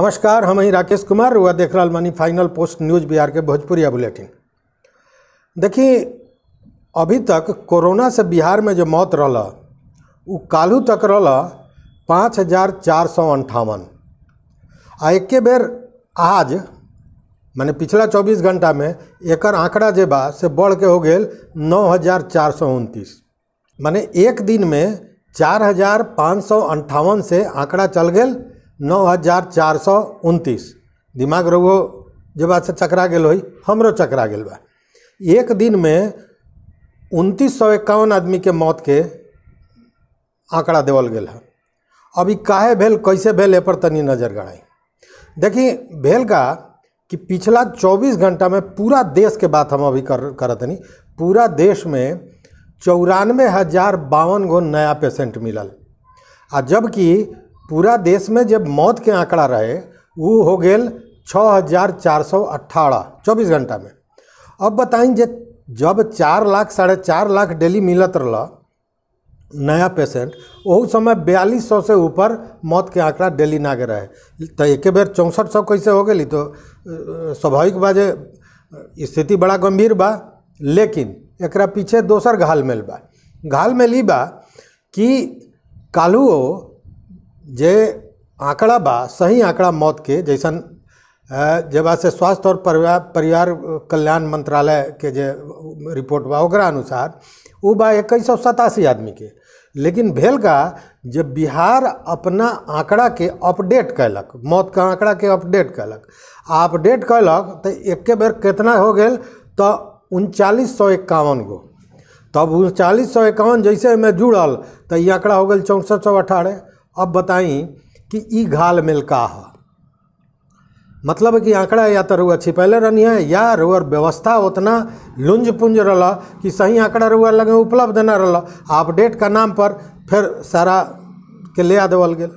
नमस्कार, हम ही राकेश कुमार हुआ देख रहा money final post news Bihar के भोजपुरिया बुलेटिन। देखिए, अभी तक कोरोना से बिहार में जो मौत रहा उ कालू तक रहा पाँच हज़ार चार सौ अंठावन। आ एक बेर आज, माने पिछला चौबीस घंटा में एकर आंकड़ा जे बा, से बढ़ के हो गेल नौ हज़ार चार सौ उनतीस। माने एक दिन में चार हज़ार पाँच सौ अंठावन से आंकड़ा चल गेल नौ हज़ार चार सौ उनतीस। दिमाग रहो जो बात से चकरा गेल होई, हमरो चकरा गल बा। एक दिन में उनतीस सौ इक्यावन आदमी के मौत के आंकड़ा देवल गेल है। अब काहे भेल, कैसे भेल ए पर तनी नज़र गड़ाई देखिए भेल का कि पिछला 24 घंटा में पूरा देश के बात हम अभी कर, करत पूरा देश में चौरानवे हज़ार बावन गो नया पेशेंट मिलल। आ जबकि पूरा देश में जब मौत के आंकड़ा रहे, वो हो गेल छः हज़ार चार सौ अट्ठारह, चौबीस घंटा में। अब बताई जे जब चार लाख, साढ़े चार लाख डेली मिलत रहा नया पेशेंट वही समय बयालीस सौ से ऊपर मौत के आंकड़ा डेली नागे रहे। तो एक बेर चौंसठ सौ कैसे हो गई तो स्वाभाविक बा जे स्थिति बड़ा गंभीर बा, लेकिन एक पीछे दोसर घाल मेल बा। घाल मेल बा कि काल्हुओ जे आंकड़ा बा सही आंकड़ा मौत के जैसन अ, जे से स्वास्थ्य और परिवार परिवार कल्याण मंत्रालय के जे रिपोर्ट बा ओकरा अनुसार उ बा इक्कीस सौ सतासी आदमी के। लेकिन भेल का जब बिहार अपना आंकड़ा के अपडेट कैलक मौत का आंकड़ा के अपडेट कैलक आ अपडेट कैलक तो एक बेर कितना हो गेल तो उनचालीस सौ इक्यावन गो। तब उनचालीस सौ इक्यावन जैसे में जुड़ल तो ये आंकड़ा हो गल चौंसठ सौ अठारह। अब बताई कि ई घाल मेल का है? मतलब कि आंकड़ा या तो रुआ छिपैले है, या रुआ व्यवस्था उतना लुंज पुंज रहा कि सही आंकड़ा रुआ लगे उपलब्ध न रहा अपडेट का नाम पर फिर सारा के ले देवल गया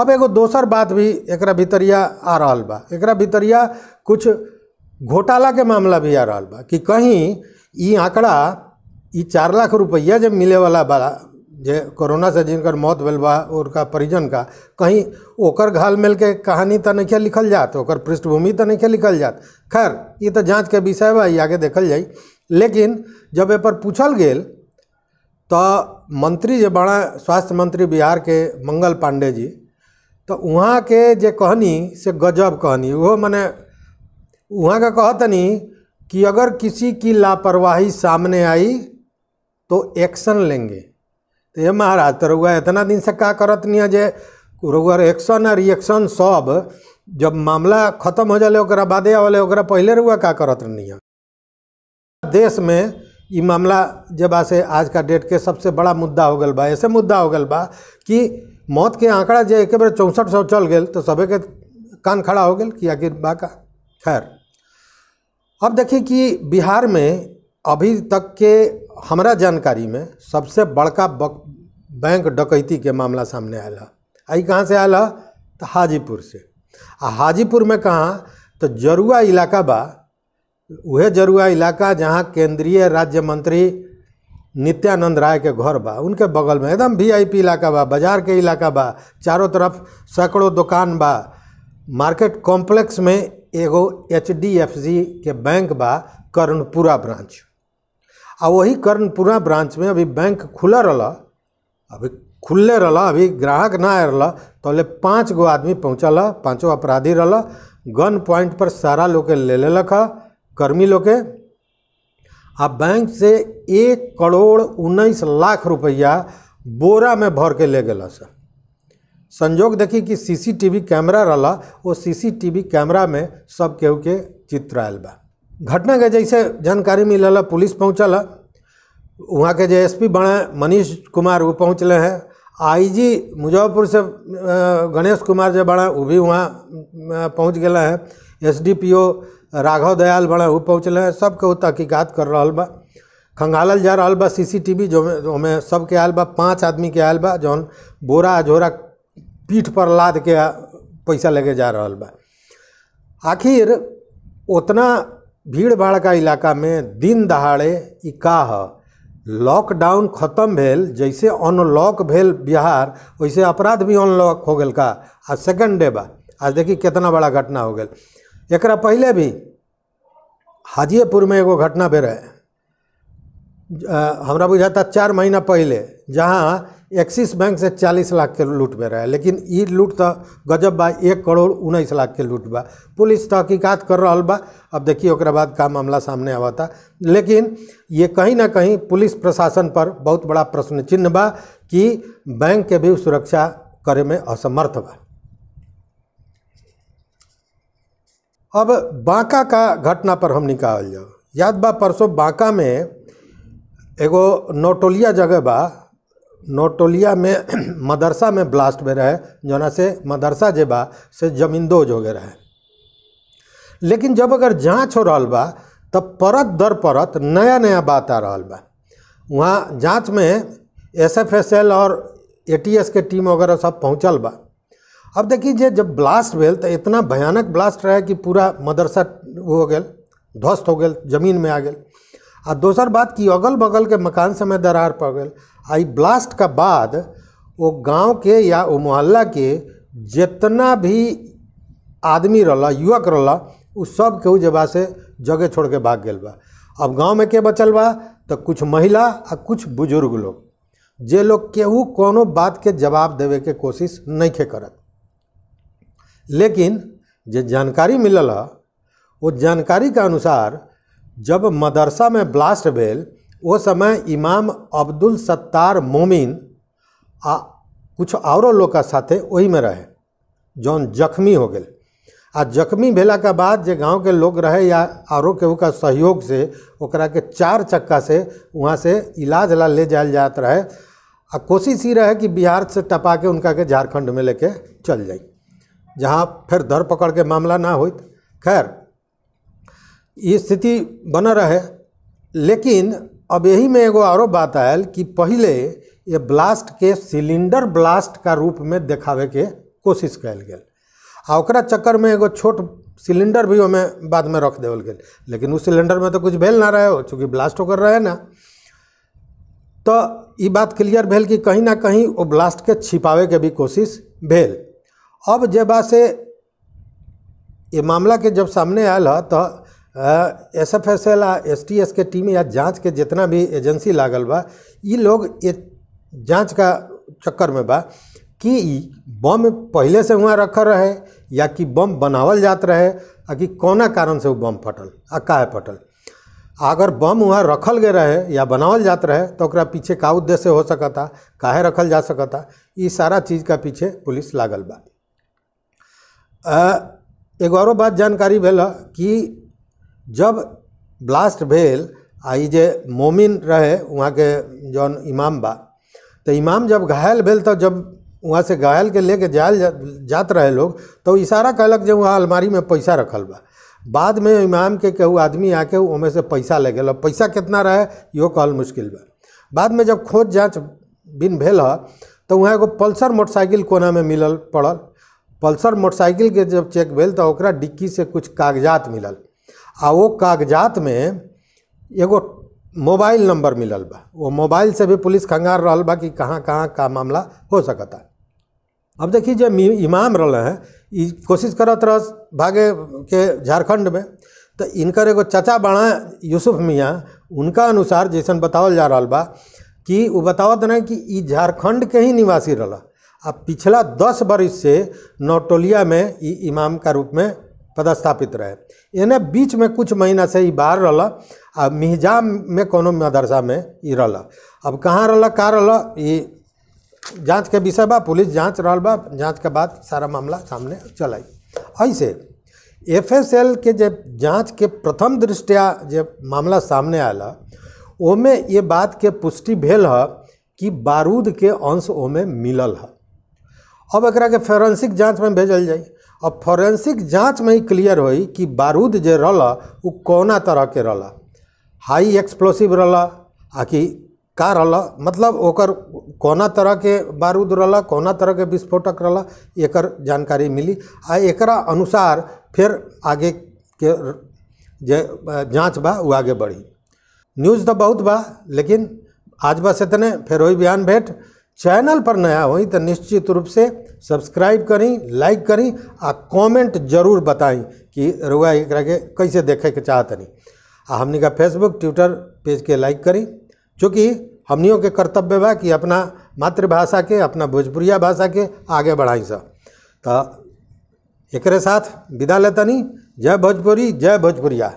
अब एगो दोसर बात भी एक भितरिया आ रहा बा। एक भितरिया कुछ घोटाला के मामला भी आ रहा बा कि कहीं ई आंकड़ा ई चार लाख रुपया जब मिले वाला बा जे कोरोना से जिनकर मौत भेल बा, उनका परिजन का, कहीं ओकर घाल मेल के कहानी तो नहीं लिखल जात, ओकर पृष्ठभूमि तो नहीं लिखल जात। खैर ये तो जाँच के विषय बा आगे देखल जाई लेकिन, जब ए पर पूछल गेल तो मंत्री जे बड़ा, स्वास्थ्य मंत्री बिहार के मंगल पांडे जी तो वहाँ के जे कहनी, से गजब कहनी। वो मने वहाँ का कहतनी कि अगर किसी की लापरवाही सामने आई तो एक्शन लेंगे। ये महाराज तो रउआ इतना दिन से का करत नहीं है जे रउआ एक्शन और रिएक्शन सब जब मामला खत्म हो जाए बादे आवले पहले रउआ का करत नहीं है देश में ये मामला जब से आज का डेट के सबसे बड़ा मुद्दा हो गल बा ऐसे मुद्दा हो गल बा कि मौत के आंकड़ा जे एक बार चौंसठ सौ चल गेल तो सबे के कान खड़ा हो गेल कि आखिर बा का खैर अब देखिए कि बिहार में अभी तक के हमरा जानकारी में सबसे बड़का बैंक डकैती के मामला सामने आयल। आई कहाँ से आयल? तो हाजीपुर से। आ हाजीपुर में कहाँ? तो जरुआ इलाका बा। उहे जरुआ इलाका जहाँ केंद्रीय राज्य मंत्री नित्यानंद राय के घर बा। उनके बगल में एकदम वीआईपी इलाका बा, बाज़ार के इलाका बा। चारों तरफ़ सैकड़ों दुकान बा। मार्केट कॉम्प्लेक्स में एगो एचडीएफसी के बैंक बा, कर्णपुरा ब्रांच। आ वही कर्णपुरा ब्रांच में अभी बैंक खुला रहा अभी खुलले रहा अभी ग्राहक ना आए रहा तो ले पाँच गो आदमी पहुँचल, पाँचों अपराधी रहा गन पॉइंट पर सारा लोग ले लेलक कर्मी लोग आ बैंक से एक करोड़ उन्नीस लाख रुपया बोरा में भर के ले गल सर। संजोग देखी कि सीसीटीवी कैमरा रहा वो सीसीटीवी कैमरा में सब केहू के चित्र आयल बा। घटना के जैसे जानकारी मिलल, पुलिस पहुँचल। वहाँ के जो एस पी बने, मनीष कुमार, वो पहुँचले हैं। आईजी मुजफ्फरपुर से गणेश कुमार जो बड़ा वो भी वहाँ पहुँच गए हैं। एसडीपीओ राघव दयाल बड़ा वो पहुँचल हैं। सबके वो तहकीकात कर रहा बा। खंगालल जा रहा बा, सीसीटीवी जो में ओमे सबके आयल बा, पाँच आदमी के आयल बा, जौन बोरा झोरा पीठ पर लाद के पैसा लेके जा रहा बा। आखिर उतना भीड़ भाड़ का इलाका में दिन दहाड़े ई का ह लॉकडाउन खत्म भेल, जैसे अनलॉक भेल बिहार, वैसे अपराध भी अनलॉक हो गेल का आ सेकंड डे बा। आज देखी कितना बड़ा घटना हो गया एक पहले भी हाजीपुर में एगो घटना भेल। रहे हमरा बुझाता चार महीना पहले, जहाँ एक्सिस बैंक से चालीस लाख के लूट में रहे लेकिन ई लूट तो गजब बा, एक करोड़ उन्नीस लाख के लूट बा। पुलिस तहकीकात कर रहा बा। अब देखिए, ओकरा बाद का मामला सामने आवता। लेकिन ये कहीं ना कहीं पुलिस प्रशासन पर बहुत बड़ा प्रश्न चिन्ह बा कि बैंक के भी सुरक्षा करे में असमर्थ बा। अब बांका का घटना पर हम निकाल जाओ। याद बा, परसों बांका में एगो नोटोलिया जगह बा नोटोलिया में, मदरसा में ब्लास्ट में रहे, जोना से मदरसा जे बा से जमींदोज हो गए रहे। लेकिन जब अगर जाँच हो रहा बा, तब परत दर परत नया नया बात आ रहा बा। वहाँ जाँच में एस एफ़ एस एल और ए टी एस के टीम वगैरह सब पहुँचल बा। अब देखिए जब ब्लास्ट भेल तो इतना भयानक ब्लास्ट रहे कि पूरा मदरसा हो गेल, ध्वस्त हो गेल, ज़मीन में आ गेल। आ दोसर बात कि अगल बगल के मकान समय दरार पड़ गेल। आ ई ब्लास्ट का बाद वो गाँव के या वो मोहल्ला के जितना भी आदमी रहला, युवक रहला, उ सब केहू जे बा से जगह छोड़ के भाग गेल बा। अब गाँव में के बचल बा तो कुछ महिला आ कुछ बुज़ुर्ग लोग, जे लोग केहू कोनो बात के जवाब देवे के कोशिश नहीं खे करत। लेकिन जे जानकारी मिलल, वो जानकारी के अनुसार जब मदरसा में ब्लास्ट भेल वो समय इमाम अब्दुल सत्तार मोमिन, आ, कुछ औरो लोग का साथे वही में रहे। जौन जख्मी हो गए। आ, जख्मी भेला के बाद जे गाँव के लोग रहे या औरो केहू का सहयोग से, ओकरा के चार चक्का से वहाँ से इलाज ला ले जायल जात रहे। आ, कोशिश ही रहे कि बिहार से टपा के उनका के झारखंड में लेके चल जाई, जहाँ फिर धर पकड़ के मामला ना हो खैर, ये स्थिति बना रहे, लेकिन अब यही में एगो औरो बात आयल कि पहले ये ब्लास्ट के सिलेंडर ब्लास्ट का रूप में देखावे के कोशिश कयल गेल। आ ओकरा चक्कर में एगो छोट सिलेंडर भी ओमें बाद में रख देवल गेल। लेकिन उस सिलेंडर में तो कुछ भेल ना रहे हो, चूँकि ब्लास्ट होकर रहे ना। तो ई बात क्लियर भेल कि कहीं ना कहीं वो ब्लास्ट के छिपावे के भी कोशिश भेल। अब जे बा से ये मामला के जब सामने आयल है तो एस एफ़ एस एल आ एस टी एस के टीम या जाँच के जितना भी एजेंसी लागल बा ये लोग ये जाँच का चक्कर में बा कि बम पहले से वहाँ रखल रहे या कि बम बनावल जात रहे आ कि कौना कारण से वो बम फटल आ काहे फटल। अगर बम वहाँ रखल गए रहे या बनावल जात रहे तो पीछे का उद्देश्य हो सकता, काहे रखल जा सकता, ई सारा चीज़ का पीछे पुलिस लागल बा। एगो बात जानकारी भेल कि जब ब्लास्ट भेल आ जे मोमिन रहे वहाँ के जौन इमाम बा तो इमाम जब घायल भेल तो जब वहाँ से घायल के लेके जायल जा, जात रहे लोग तो इशारा कहलक जे वहाँ अलमारी में पैसा रखल बा। बाद में इमाम के केहू आदमी आके ओमे से पैसा ले गेल पैसा कितना रहे इहो कहल मुश्किल बा। बाद में जब खोज जाँच बिन भेल ह तो वहाँ एगो पल्सर मोटरसाइकिल कोना में मिलल पड़ल। पल्सर मोटरसाइकिल के जब चेक भेल तो डिक्की से कुछ कागजात मिलल। आ, वो कागजात में एगो मोबाइल नंबर मिलल बा। वो मोबाइल से भी पुलिस खंगार रहल बा कि कहाँ कहाँ का मामला हो सकता। अब देखिए जो इमाम रहे हैं कोशिश करत रह भागे के झारखंड में। तो इनकर एगो चाचा बाड़ा यूसुफ मियाँ, उनका अनुसार जैसन बतावल जा रहा बा कि वो बतावत रहे कि झारखंड के ही निवासी रहला। आ पिछला दस बरिस से नौटोलिया में इमाम का रूप में पदस्थापित रहे। एने बीच में कुछ महीना से ई बाहर रहला, आ मिहजाम में कोनो मदरसा में रहला। अब कहाँ रहला का रहला, ई जाँच के विषय बा, पुलिस जाँच रहल बा, जाँच के बाद सारा मामला सामने चल ऐसे, एफ़ एस एल के जब जाँच के प्रथम दृष्टया जब मामला सामने आला ओमे ये बात के पुष्टि भेल ह कि बारूद के अंश ओमे मिलल ह। अब एकरा के फोरेंसिक जाँच में भेजल जाई अब फोरेंसिक जाँच में ही क्लियर होई कि बारूद जे रहला, उ कौना तरह के रहला। हाई एक्सप्लोसिव रहला, आ कि का रहला मतलब ओकर कौना तरह के बारूद रहला, कौना तरह के विस्फोटक रहला, एकर जानकारी मिली। आ एकरा अनुसार फिर आगे के जे जाँच बा वो आगे बढ़ी। न्यूज़ तो बहुत बा, लेकिन आज बस इतने फिर वही बयान भेंट। चैनल पर नया होई तो निश्चित रूप से सब्सक्राइब करी, लाइक करी, आ कमेंट ज़रूर बताई कि रुआ एक के कैसे देखे के चाहतनी आ हमनी का फेसबुक, ट्विटर पेज के लाइक करी चूँकि हमनियों के कर्तव्य बा कि अपना मातृभाषा के, अपना भोजपुरिया भाषा के आगे बढ़ाई सा। तो एकरे साथ विदा लेतनी जय भोजपुरी, जय भोजपुरिया।